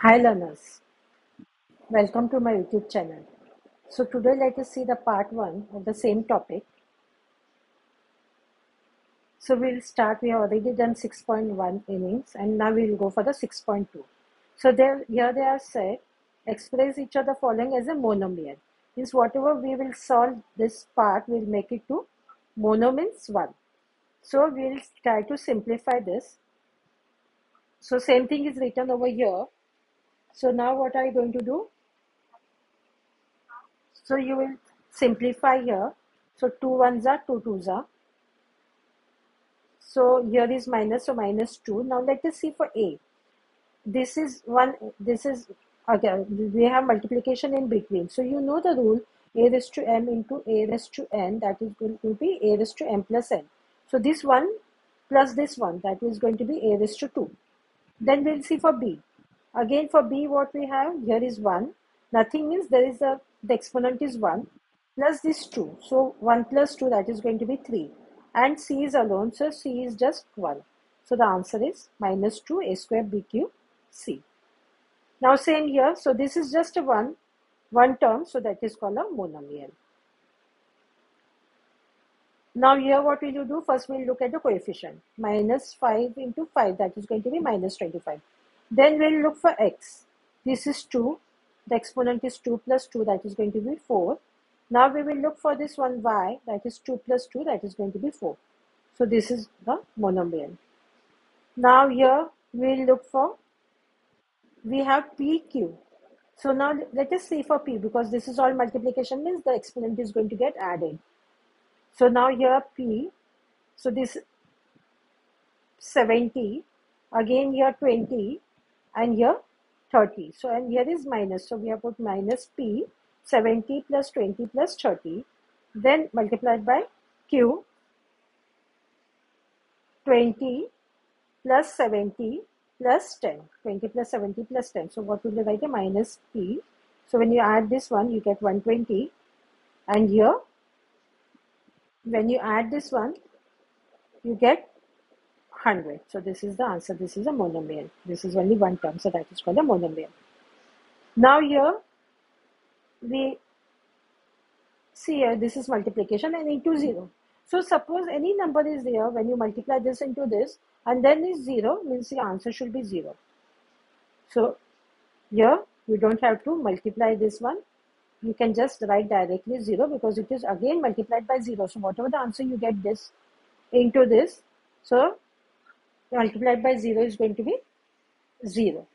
Hi learners, welcome to my YouTube channel. So today let us see the part 1 of the same topic. So we'll start, we have already done 6.1 innings and now we'll go for the 6.2. So there, here they are said, express each of the following as a monomial. Means whatever we will solve this part, we'll make it to mono means 1. So we'll try to simplify this. So same thing is written over here. So now what are you going to do? So you will simplify here. So 2 ones are 2 twos are. So here is minus, so minus 2. Now let us see for A. This is 1, this is, again, we have multiplication in between. So you know the rule, A raised to M into A raised to N, that is going to be A raised to M plus N. So this one plus this one, that is going to be A raised to 2. Then we'll see for B. Again for B what we have, here is 1. Nothing means there is a, the exponent is 1 plus this 2. So 1 plus 2 that is going to be 3. And C is alone, so C is just 1. So the answer is minus 2 A square B cube C. Now same here, so this is just a 1, one term, so that is called a monomial. Now here what will you do? First we'll look at the coefficient. Minus 5 into 5, that is going to be minus 25. Then we'll look for x. This is 2. The exponent is 2 plus 2, that is going to be 4. Now we will look for this one y, that is 2 plus 2, that is going to be 4. So this is the monomial. Now here we'll look for, we have pq. So now let us see for p, because this is all multiplication means the exponent is going to get added. So now here p, so this 70, again here 20, and here 30. So, and here is minus. So, we have put minus P 70 plus 20 plus 30. Then multiplied by Q 20 plus 70 plus 10. 20 plus 70 plus 10. So, what will you write? A minus P. So, when you add this one, you get 120. And here, when you add this one, you get 100. So this is the answer. This is a monomial. This is only one term, so that is called a monomial. Now here, we see here, this is multiplication and into 0. So suppose any number is there, when you multiply this into this, and then is 0, means the answer should be 0. So here, you don't have to multiply this one. You can just write directly 0 because it is again multiplied by 0. So whatever the answer you get this into this. So multiplied by 0 is going to be 0.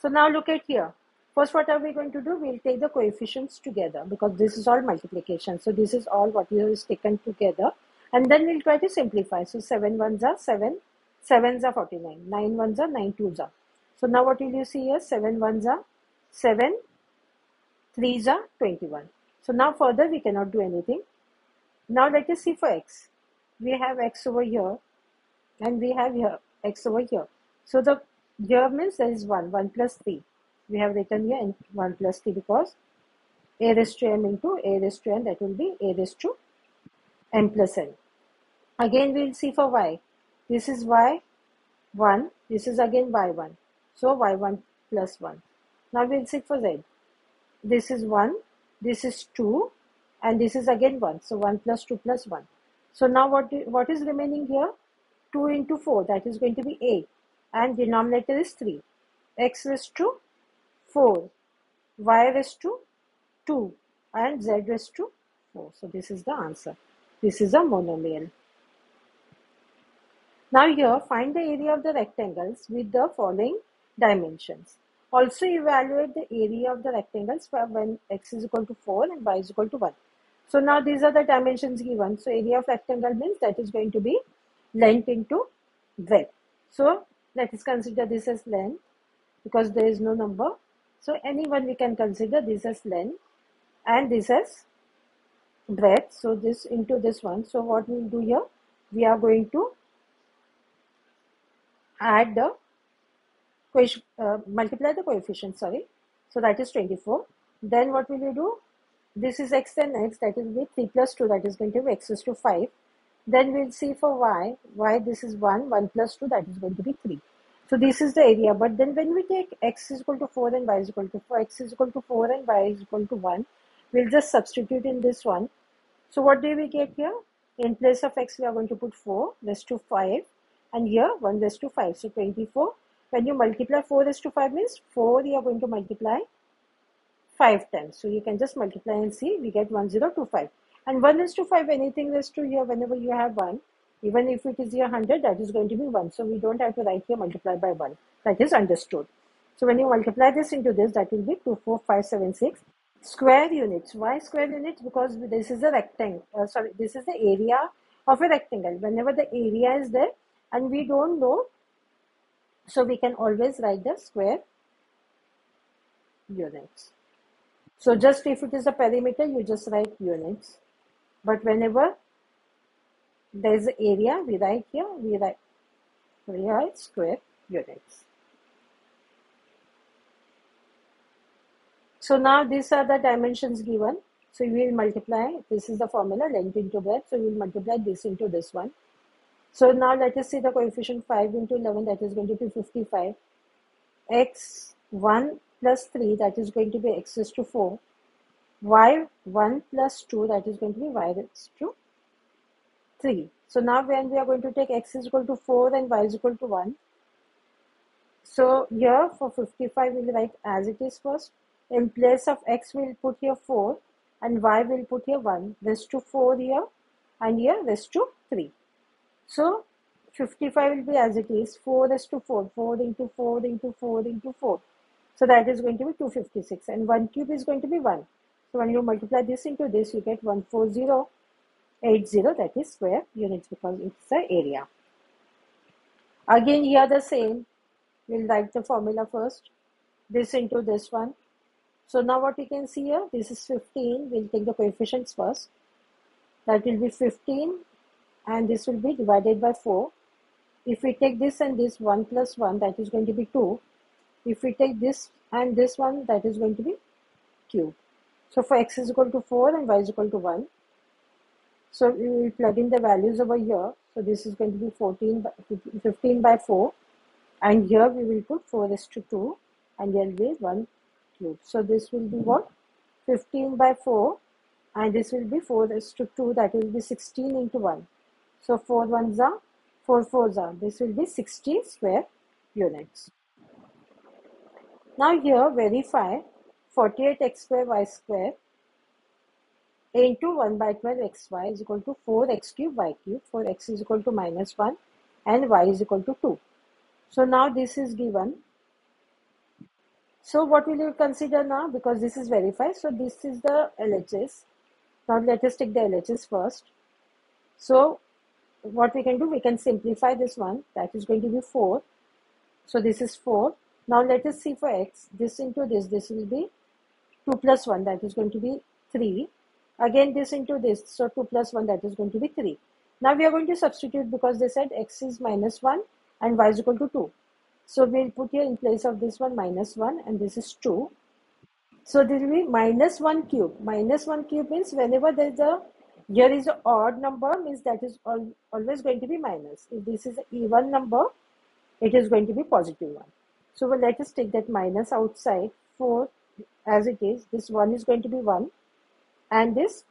So now look at here. First, what are we going to do? We'll take the coefficients together because this is all multiplication. So this is all what is taken together. And then we'll try to simplify. So 7 ones are 7, 7s are 49, 9 ones are 9 twos are. So now what will you see here? 7 ones are 7, 3s are 21. So now further we cannot do anything. Now let us see for x we have x over here and we have here x over here. So the here means there is 1, 1 plus 3. We have written here in 1 plus 3 because a raised to m into a raised to n that will be a raised to m plus n. Again we will see for y. This is y 1, this is again y1. So y1 plus 1. Now we will see for z. This is 1, this is 2 and this is again 1. So 1 plus 2 plus 1. So now what, what is remaining here? 2 into 4, that is going to be 8. And denominator is 3. x raised to 4, y raised to 2, and z raised to 4. So this is the answer. This is a monomial. Now here, find the area of the rectangles with the following dimensions. Also evaluate the area of the rectangles when x is equal to 4 and y is equal to 1. So now these are the dimensions given. So area of rectangle means that is going to be length into width. So let us consider this as length because there is no number. So anyone we can consider this as length and this as breadth. So this into this one. So what we will do here? We are going to add the uh, multiply the coefficient sorry so that is 24 then what will you do this is x and x that is be 3 plus 2 that is going to be x is to 5 Then we'll see for y, y this is 1, 1 plus 2, that is going to be 3. So this is the area. But then when we take x is equal to 4 and y is equal to 4, x is equal to 4 and y is equal to 1, we'll just substitute in this one. So what do we get here? In place of x, we are going to put 4 raised to 5 and here 1 raised to 5. So 24. When you multiply 4 raised to 5 means 4 you are going to multiply 5 times. So you can just multiply and see we get 1025. And 1 is to 5 anything is to here whenever you have 1 even if it is here 100 that is going to be 1. So we don't have to write here multiply by 1. That is understood. So when you multiply this into this that will be 24576 square units. Why square units? Because this is a rectangle. Uh, sorry, this is the area of a rectangle. Whenever the area is there and we don't know, so we can always write the square units. So just if it is a perimeter, you just write units. But whenever there is area, we write here, we write, we write square units. So now these are the dimensions given. So we will multiply, this is the formula, length into breadth. So we will multiply this into this one. So now let us see the coefficient 5 into 11, that is going to be 55. x 1 plus 3, that is going to be x is to 4. y 1 plus 2, that is going to be y is to 3. So now when we are going to take x is equal to 4 and y is equal to 1. So here for 55, we will write as it is first. In place of x, we'll put here 4 and y we will put here 1. This to 4 here and here this to 3. So 55 will be as it is 4 is to 4. 4 into 4 into 4 into 4. So that is going to be 256 and 1 cube is going to be 1. So when you multiply this into this, you get 14080 that is square units because it's the area. Again here the same. We'll write the formula first. This into this one. So now what we can see here, this is 15. We'll take the coefficients first. That will be 15 and this will be divided by 4. If we take this and this 1 plus 1 that is going to be 2. If we take this and this one that is going to be cube. So for x is equal to 4 and y is equal to 1. So we will plug in the values over here. So this is going to be 14 by, 15 by 4 and here we will put 4 is to 2 and there will be 1 cube. So this will be what? 15 by 4 and this will be 4 is to 2 that will be 16 into 1. So 4 ones are 4 fours are. This will be 60 square units. Now here verify 48x square y square into 1 by 12 xy is equal to 4x cube y cube for x is equal to minus 1 and y is equal to 2. So now this is given so what will you consider now? Because this is verified. So this is the LHS. Now let us take the LHS first. So what we can do, we can simplify this one. That is going to be 4. So this is 4. Now let us see for x. This into this, this will be 2 plus 1. That is going to be 3. Again this into this. So 2 plus 1 that is going to be 3. Now we are going to substitute because they said x is minus 1 and y is equal to 2. So we'll put here in place of this one minus 1 and this is 2. So this will be minus 1 cube. Minus 1 cube means whenever there is a, here is an odd number means that is all, always going to be minus. If this is an even number, it is going to be positive 1. So well, let us take that minus outside 4 as it is. This 1 is going to be 1 and this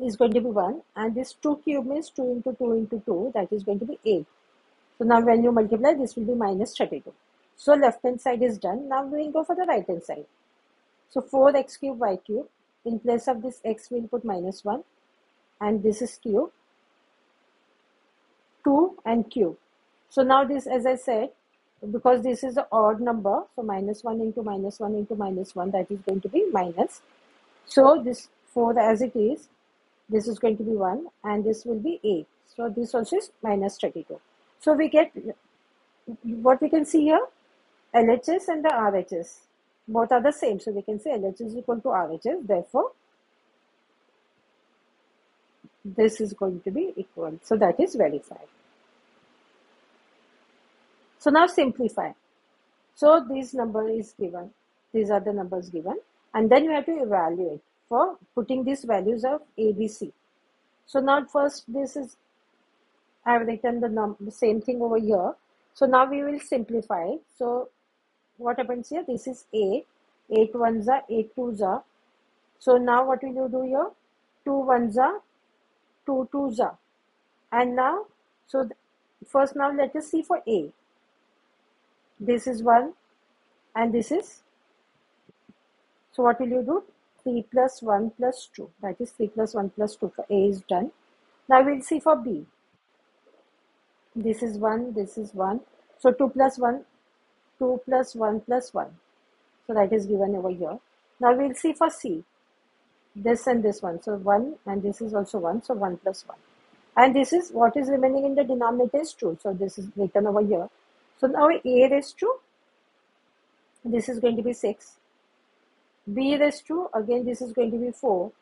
is going to be 1 and this 2 cube means 2 into 2 into 2 that is going to be 8. So now when you multiply, this will be minus 32. So left hand side is done. Now we will go for the right hand side. So 4x cube y cube. In place of this x, we will put minus 1. And this is cube. 2 and cube. So now this, as I said, because this is an odd number, so minus 1 into minus 1 into minus 1, that is going to be minus. So this 4 as it is, this is going to be 1 and this will be 8. So this also is minus 32. So we get what we can see here, LHS and the RHS. Both are the same. So we can say LHS is equal to RHS. Therefore, this is going to be equal. So that is verified. So now simplify. So this number is given. These are the numbers given. And then you have to evaluate for putting these values of ABC. So now first this is I have written the, the same thing over here. So now we will simplify. So what happens here? This is A. 8 ones are 8 twos are. So now what will you do here? 2 ones are 2 twos are. And now, so first now let us see for A. This is 1 and this is, so what will you do? 3 plus 1 plus 2. That is 3 plus 1 plus 2 for A is done. Now we'll see for B. This is 1, this is 1. So 2 plus 1, 2 plus 1 plus 1. So that is given over here. Now we'll see for C. This and this one. So 1 and this is also 1. So 1 plus 1. And this is what is remaining in the denominator is 2. So this is written over here. So now A raised to, this is going to be 6. B raised to, again this is going to be 4.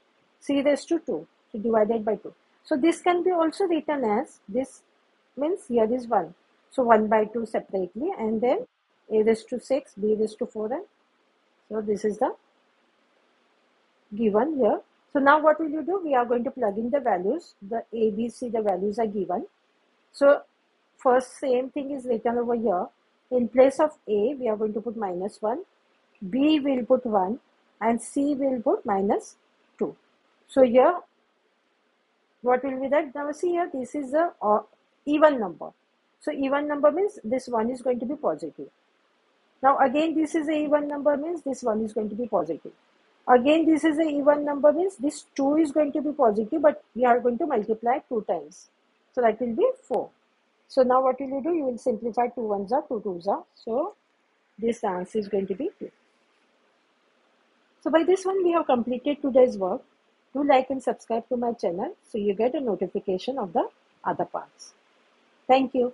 C raised to 2. So divided by 2. So this can be also written as, this means here is 1. So 1 by 2 separately and then A raised to 6, B raised to 4 and so this is the given here. So now what will you do? We are going to plug in the values. The A, B, C, the values are given. So first same thing is written over here. In place of A, we are going to put minus 1. B will put 1 and C will put minus 2. So here, what will be that? Now see here, this is a uh, even number. So even number means this one is going to be positive. Now again, this is a even number means this one is going to be positive. Again, this is a even number means this 2 is going to be positive, but we are going to multiply 2 times. So that will be 4. So now what will you do? You will simplify 2 ones are, 2 twos are. So this answer is going to be 2. So by this one, we have completed today's work. Do like and subscribe to my channel so you get a notification of the other parts. Thank you.